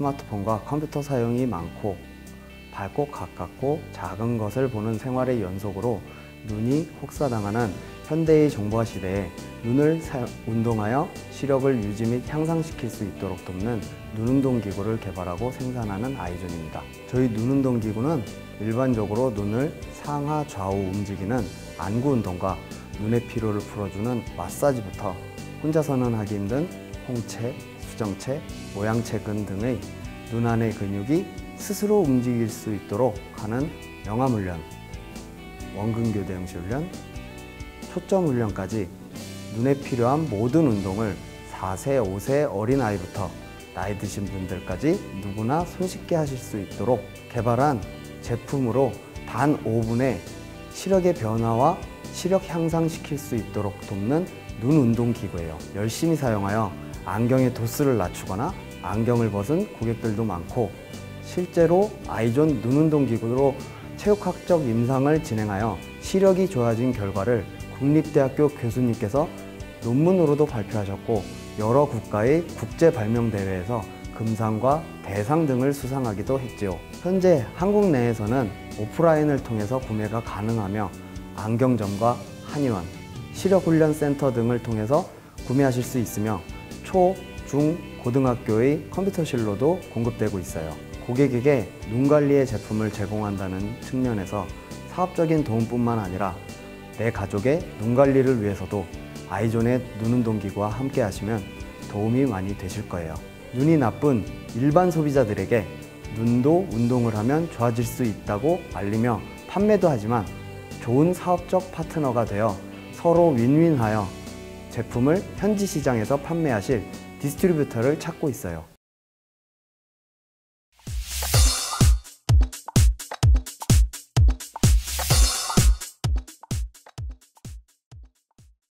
스마트폰과 컴퓨터 사용이 많고 밝고 가깝고 작은 것을 보는 생활의 연속으로 눈이 혹사당하는 현대의 정보화 시대에 눈을 사- 운동하여 시력을 유지 및 향상시킬 수 있도록 돕는 눈운동 기구를 개발하고 생산하는 아이존입니다. 저희 눈운동 기구는 일반적으로 눈을 상하 좌우 움직이는 안구 운동과 눈의 피로를 풀어주는 마사지부터 혼자서는 하기 힘든 홍채, 수정체, 모양체근 등의 눈 안의 근육이 스스로 움직일 수 있도록 하는 영암 훈련, 원근 교대 형식 훈련, 초점 훈련까지 눈에 필요한 모든 운동을 4세, 5세 어린 아이부터 나이 드신 분들까지 누구나 손쉽게 하실 수 있도록 개발한 제품으로 단 5분에 시력의 변화와 시력 향상시킬 수 있도록 돕는 눈 운동 기구예요. 열심히 사용하여 안경의 도수를 낮추거나 안경을 벗은 고객들도 많고 실제로 아이존 눈 운동 기구로 체육학적 임상을 진행하여 시력이 좋아진 결과를 국립대학교 교수님께서 논문으로도 발표하셨고 여러 국가의 국제 발명 대회에서 금상과 대상 등을 수상하기도 했지요. 현재 한국 내에서는 오프라인을 통해서 구매가 가능하며 안경점과 한의원, 시력훈련센터 등을 통해서 구매하실 수 있으며 초, 중, 고등학교의 컴퓨터실로도 공급되고 있어요. 고객에게 눈 관리의 제품을 제공한다는 측면에서 사업적인 도움뿐만 아니라 내 가족의 눈 관리를 위해서도 아이존의 눈운동 기구와 함께 하시면 도움이 많이 되실 거예요. 눈이 나쁜 일반 소비자들에게 눈도 운동을 하면 좋아질 수 있다고 알리며 판매도 하지만 좋은 사업적 파트너가 되어 서로 윈윈하여 제품을 현지 시장에서 판매하실 distributor를 찾고 있어요.